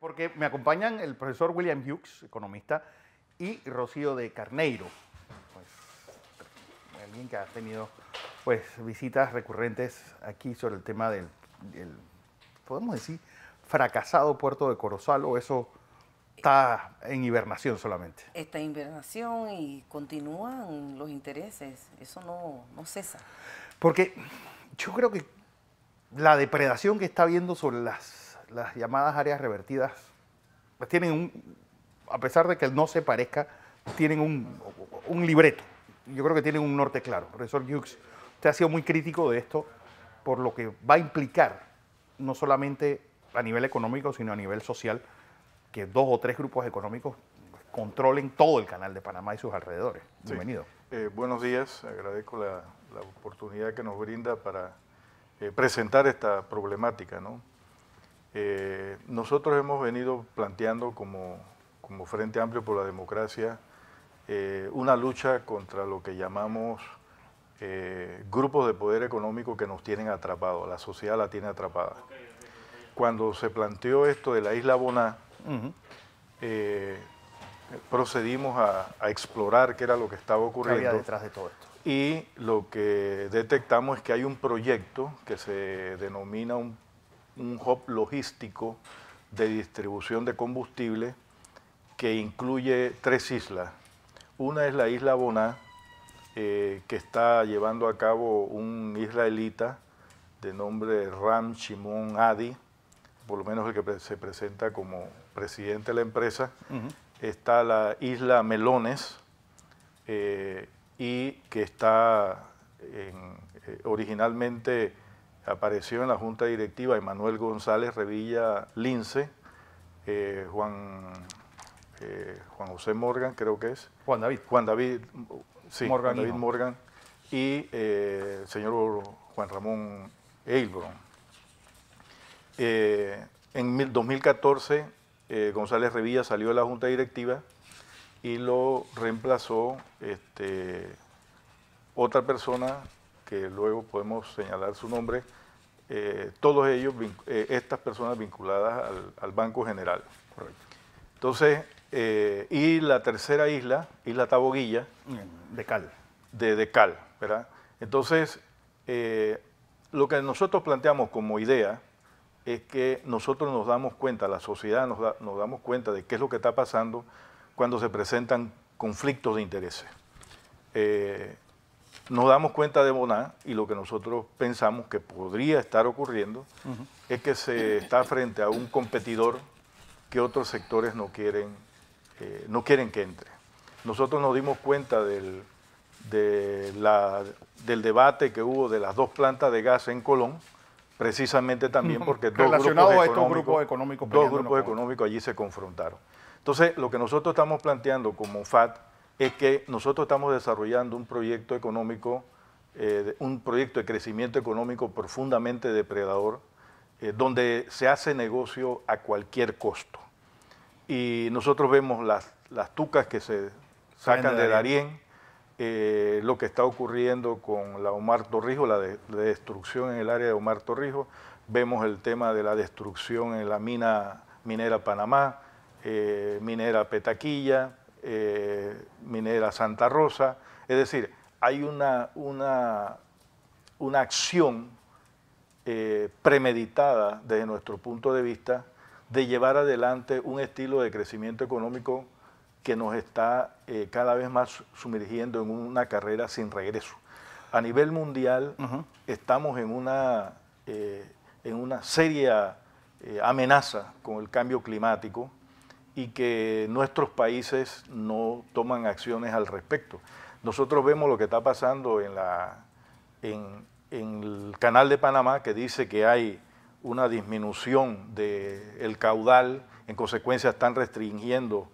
Porque me acompañan el profesor William Hughes, economista, y Rocío de Carneiro, pues, alguien que ha tenido pues, visitas recurrentes aquí sobre el tema del, del, podemos decir, fracasado puerto de Corozal, o eso está en hibernación solamente. Está en hibernación y continúan los intereses, eso no, no cesa. Porque yo creo que la depredación que está habiendo sobre las las llamadas áreas revertidas, pues tienen un, a pesar de que no se parezca, tienen un, libreto. Yo creo que tienen un norte claro. Profesor Hughes, usted ha sido muy crítico de esto por lo que va a implicar, no solamente a nivel económico, sino a nivel social, que dos o tres grupos económicos controlen todo el canal de Panamá y sus alrededores. Bienvenido. Eh, buenos días, agradezco la, oportunidad que nos brinda para eh, presentar esta problemática. ¿no? Eh, nosotros hemos venido planteando como, Frente Amplio por la Democracia eh, una lucha contra lo que llamamos eh, grupos de poder económico que nos tienen atrapados, la sociedad la tiene atrapada. Cuando se planteó esto de la isla Boná, procedimos a, a, explorar qué era lo que estaba ocurriendo. detrás de todo esto? Y lo que detectamos es que hay un proyecto que se denomina un un hub logístico de distribución de combustible que incluye tres islas. Una es la isla Boná, eh, que está llevando a cabo un israelita de nombre Ram Shimon Adi, por lo menos el que se presenta como presidente de la empresa. Está la isla Melones, eh, y que está eh, originalmente apareció en la Junta Directiva Emanuel González Revilla Lince, eh, Juan, eh, Juan José Morgan, creo que es. Juan David. Juan David, sí, Morgan David Morgan y eh, el señor Juan Ramón Eilbron. en 2014, González Revilla salió de la Junta Directiva y lo reemplazó este, otra persona que luego podemos señalar su nombre, eh, todos ellos, eh, estas personas vinculadas al, Banco General. Entonces, eh, y la tercera isla, Isla Taboguilla. De Cal. De, de Cal, ¿verdad? Entonces, lo que nosotros planteamos como idea es que nosotros nos damos cuenta, la sociedad nos, nos damos cuenta de qué es lo que está pasando cuando se presentan conflictos de intereses nos damos cuenta de Boná y lo que nosotros pensamos que podría estar ocurriendo es que se está frente a un competidor que otros sectores no quieren, eh, no quieren que entre. Nosotros nos dimos cuenta del, del debate que hubo de las dos plantas de gas en Colón, precisamente también porque dos grupos, económicos, dos grupos económicos allí se confrontaron. Entonces, lo que nosotros estamos planteando como FAT es que nosotros estamos desarrollando un proyecto económico, eh, un proyecto de crecimiento económico profundamente depredador, eh, donde se hace negocio a cualquier costo. Y nosotros vemos las, las tucas que se sacan de Darién, eh, lo que está ocurriendo con la Omar Torrijos, la, destrucción en el área de Omar Torrijos, vemos el tema de la destrucción en la mina minera Panamá, minera Petaquilla, eh, minera Santa Rosa. Es decir, hay una, una, una acción eh, premeditada desde nuestro punto de vista de llevar adelante un estilo de crecimiento económico que nos está eh, cada vez más sumergiendo en una carrera sin regreso. A nivel mundial estamos en una, en una seria amenaza con el cambio climático y que nuestros países no toman acciones al respecto. Nosotros vemos lo que está pasando en, la, en, el canal de Panamá, que dice que hay una disminución del caudal, en consecuencia están restringiendo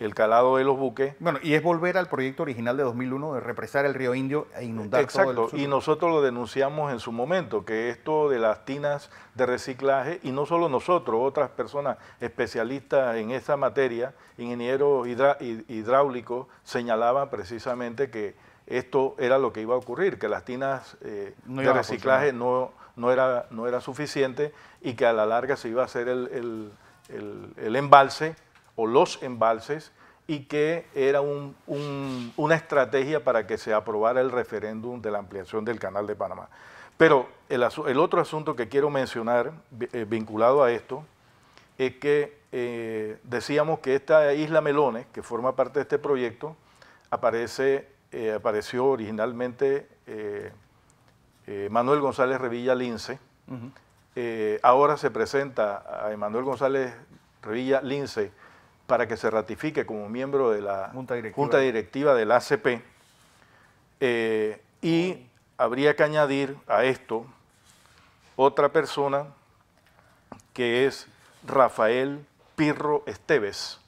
el calado de los buques. Bueno, y es volver al proyecto original de 2001 de represar el río Indio e inundar Exacto, todo el y nosotros lo denunciamos en su momento, que esto de las tinas de reciclaje, y no solo nosotros, otras personas especialistas en esa materia, ingenieros hidráulicos, señalaban precisamente que esto era lo que iba a ocurrir, que las tinas eh, de reciclaje no, no, era, no era suficiente y que a la larga se iba a hacer el el, embalse o los embalses y que era una estrategia para que se aprobara el referéndum de la ampliación del canal de Panamá. Pero el, otro asunto que quiero mencionar eh, vinculado a esto es que eh, decíamos que esta isla Melones, que forma parte de este proyecto, aparece, eh, apareció originalmente Manuel González Revilla Lince. ahora se presenta a Manuel González Revilla Lince para que se ratifique como miembro de la Junta Directiva, Junta Directiva del ACP. y habría que añadir a esto otra persona que es Rafael Pirro Esteves.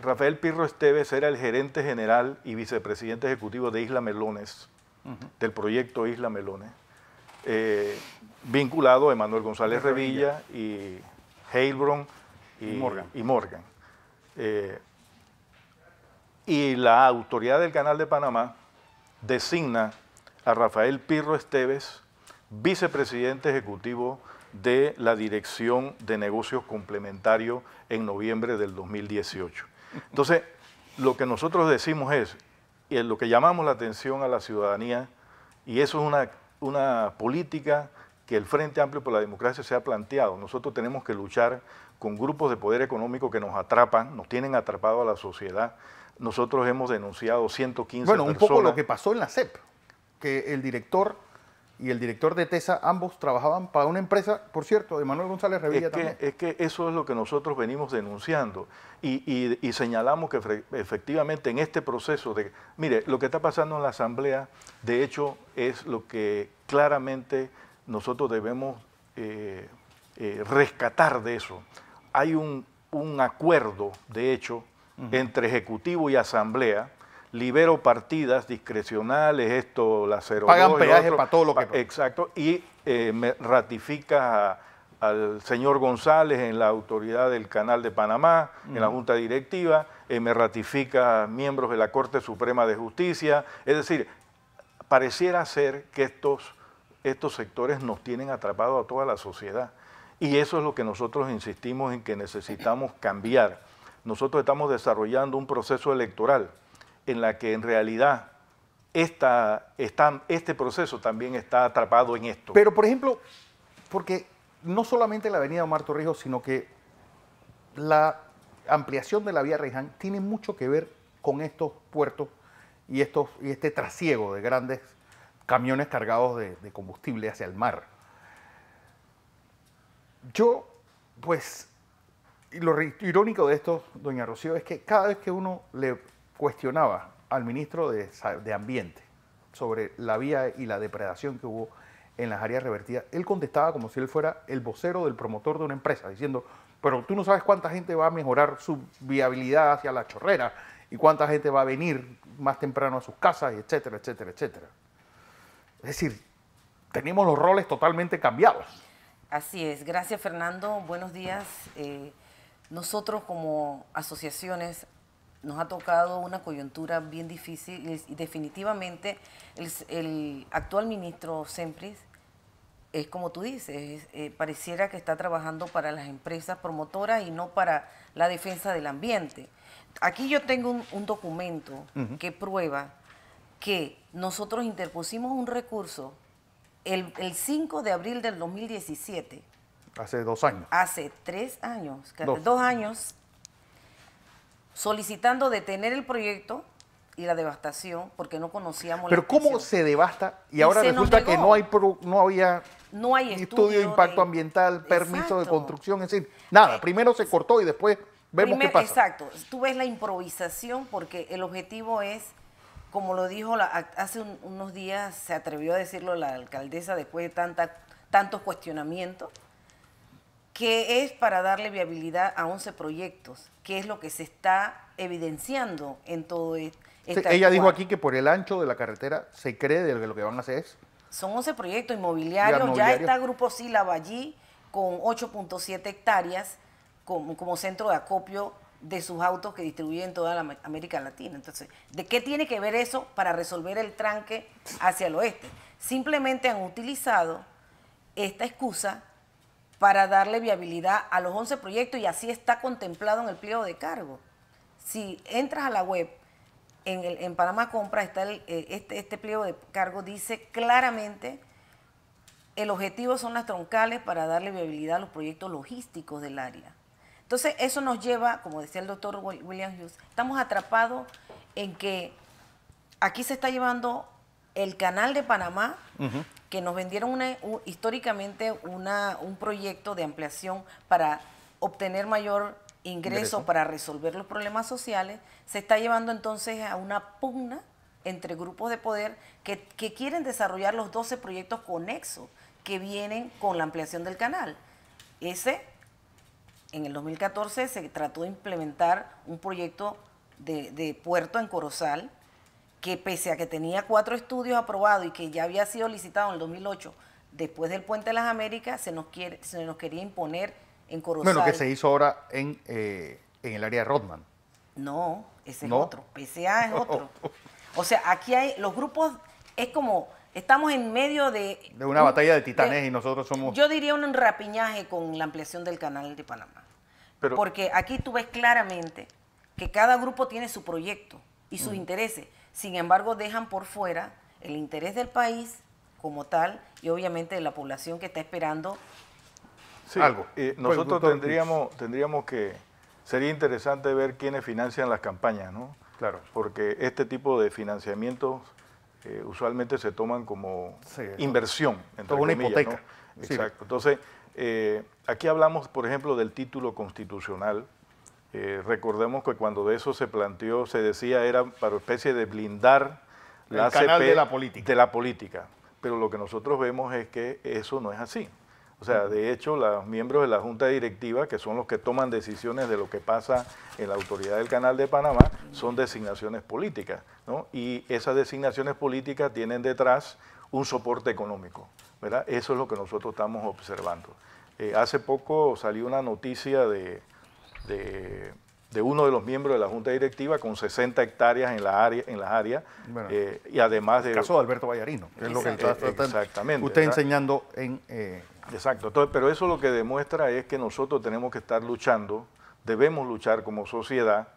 Rafael Pirro Esteves era el gerente general y vicepresidente ejecutivo de Isla Melones, del proyecto Isla Melones, eh, vinculado a Emanuel González Revilla y Heilbron y, Morgan. Eh, y la autoridad del Canal de Panamá designa a Rafael Pirro Esteves, vicepresidente ejecutivo de la Dirección de Negocios Complementarios en noviembre del 2018. Entonces, lo que nosotros decimos es, y lo que llamamos la atención a la ciudadanía, y eso es una, una política que el Frente Amplio por la Democracia se ha planteado. Nosotros tenemos que luchar con grupos de poder económico que nos atrapan, nos tienen atrapado a la sociedad. Nosotros hemos denunciado 115 Bueno, un poco lo que pasó en la CEP que el director y el director de TESA, ambos trabajaban para una empresa, por cierto, de Manuel González Revilla es que, también. Es que eso es lo que nosotros venimos denunciando y, señalamos que efectivamente en este proceso de, mire, lo que está pasando en la Asamblea, de hecho, es lo que claramente nosotros debemos eh, eh, rescatar de eso. Hay un, acuerdo, de hecho, entre Ejecutivo y Asamblea, libero partidas discrecionales, esto, la cero. Pagan peaje para todo lo que... Exacto, y eh, me ratifica al señor González en la autoridad del Canal de Panamá, en la Junta Directiva, eh, me ratifica miembros de la Corte Suprema de Justicia, es decir, pareciera ser que estos, estos sectores nos tienen atrapados a toda la sociedad. Y eso es lo que nosotros insistimos en que necesitamos cambiar. Nosotros estamos desarrollando un proceso electoral en la que en realidad este proceso también está atrapado en esto. Pero, por ejemplo, porque no solamente la avenida Omar Torrijos, sino que la ampliación de la vía Reján tiene mucho que ver con estos puertos y, estos, y este trasiego de grandes camiones cargados de combustible hacia el mar. Yo, pues, lo irónico de esto, doña Rocío, es que cada vez que uno le cuestionaba al ministro de, Ambiente sobre la vía y la depredación que hubo en las áreas revertidas, él contestaba como si él fuera el vocero del promotor de una empresa, diciendo, pero tú no sabes cuánta gente va a mejorar su viabilidad hacia la chorrera y cuánta gente va a venir más temprano a sus casas, etcétera, etcétera, etcétera. Es decir, tenemos los roles totalmente cambiados. Así es. Gracias, Fernando. Buenos días. Eh, nosotros como asociaciones nos ha tocado una coyuntura bien difícil y definitivamente el, actual ministro Sempris es como tú dices, eh, pareciera que está trabajando para las empresas promotoras y no para la defensa del ambiente. Aquí yo tengo un, documento que prueba que nosotros interpusimos un recurso el, 5 de abril del 2017. Hace dos años. Hace tres años, dos años solicitando detener el proyecto y la devastación porque no conocíamos Pero ¿cómo se devasta? Y, ahora resulta que no hay no había no hay estudio, de impacto ambiental, permiso de construcción, es decir, nada, eh, primero se cortó y después vemos qué pasa. Exacto, tú ves la improvisación porque el objetivo es como lo dijo hace unos días, se atrevió a decirlo la alcaldesa después de tanta, tantos cuestionamientos, que es para darle viabilidad a 11 proyectos, que es lo que se está evidenciando en todo esto. ella dijo aquí que por el ancho de la carretera se cree de que lo que van a hacer es... Son 11 proyectos inmobiliarios, ya está Grupo Sílaba allí con 8.7 hectáreas como, como centro de acopio de sus autos que distribuyen toda la América Latina. Entonces, ¿de qué tiene que ver eso para resolver el tranque hacia el oeste? Simplemente han utilizado esta excusa para darle viabilidad a los 11 proyectos y así está contemplado en el pliego de cargo. Si entras a la web, en, el, en Panamá Compra está el, eh, este, este pliego de cargo, dice claramente el objetivo son las troncales para darle viabilidad a los proyectos logísticos del área. Entonces, eso nos lleva, como decía el doctor William Hughes, estamos atrapados en que aquí se está llevando el canal de Panamá, que nos vendieron históricamente una, un proyecto de ampliación para obtener mayor ingreso, para resolver los problemas sociales, se está llevando entonces a una pugna entre grupos de poder que, que quieren desarrollar los 12 proyectos conexos que vienen con la ampliación del canal. Ese, en el 2014, se trató de implementar un proyecto de, de puerto en Corozal, que pese a que tenía cuatro estudios aprobados y que ya había sido licitado en el 2008, después del Puente de las Américas, se nos, quiere, se nos quería imponer en Corozal. Bueno, que se hizo ahora en, eh, en el área de Rodman. No, ese es otro. PCA es otro. O sea, aquí hay los grupos, es como, estamos en medio de... De una batalla de titanes y nosotros somos... Yo diría un rapiñaje con la ampliación del canal de Panamá. Porque aquí tú ves claramente que cada grupo tiene su proyecto y sus intereses. Sin embargo, dejan por fuera el interés del país como tal y obviamente de la población que está esperando algo. nosotros tendríamos, tendríamos que, sería interesante ver quiénes financian las campañas, ¿no? Claro. Porque este tipo de financiamientos eh, usualmente se toman como inversión. Entre una hipoteca. Exacto. Entonces, eh, aquí hablamos, por ejemplo, del título constitucional eh, recordemos que cuando de eso se planteó, se decía era para especie de blindar la canal de la política. De la política. Pero lo que nosotros vemos es que eso no es así. O sea, de hecho, los miembros de la Junta Directiva, que son los que toman decisiones de lo que pasa en la autoridad del Canal de Panamá, son designaciones políticas. ¿no? Y esas designaciones políticas tienen detrás un soporte económico. ¿verdad? Eso es lo que nosotros estamos observando. Eh, hace poco salió una noticia de, de, uno de los miembros de la Junta Directiva con 60 hectáreas en la área, en las áreas eh, y además de... El caso de Alberto Vallarino, es lo que está Exactamente. Usted enseñando en... Eh, Exacto, pero eso lo que demuestra es que nosotros tenemos que estar luchando, debemos luchar como sociedad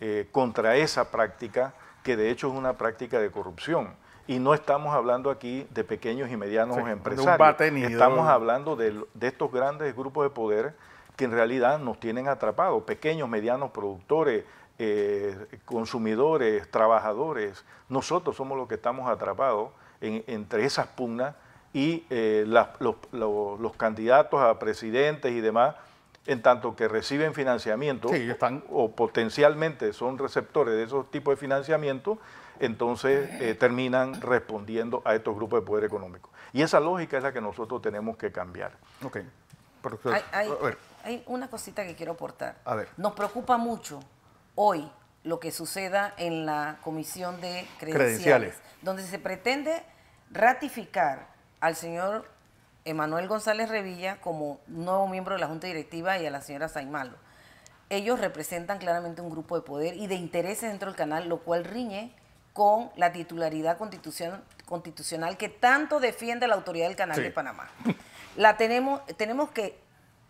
eh, contra esa práctica que de hecho es una práctica de corrupción. Y no estamos hablando aquí de pequeños y medianos empresarios. estamos hablando de, de, estos grandes grupos de poder que en realidad nos tienen atrapados, pequeños, medianos productores, eh, consumidores, trabajadores. Nosotros somos los que estamos atrapados entre esas pugnas y eh, los, candidatos a presidentes y demás, en tanto que reciben financiamiento o potencialmente son receptores de esos tipos de financiamiento, entonces eh, terminan respondiendo a estos grupos de poder económico. Y esa lógica es la que nosotros tenemos que cambiar. Okay. Hay, una cosita que quiero aportar. Nos preocupa mucho hoy lo que suceda en la Comisión de credenciales, donde se pretende ratificar al señor Emanuel González Revilla como nuevo miembro de la Junta Directiva y a la señora Saimalo. Ellos representan claramente un grupo de poder y de intereses dentro del canal, lo cual riñe con la titularidad constitucional que tanto defiende la autoridad del canal de Panamá la tenemos, tenemos que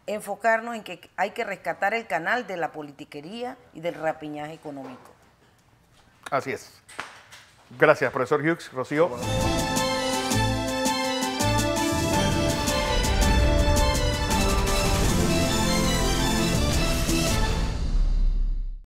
enfocarnos en que hay que rescatar el canal de la politiquería y del rapiñaje económico. Así es. Gracias, profesor Hughes. Rocío.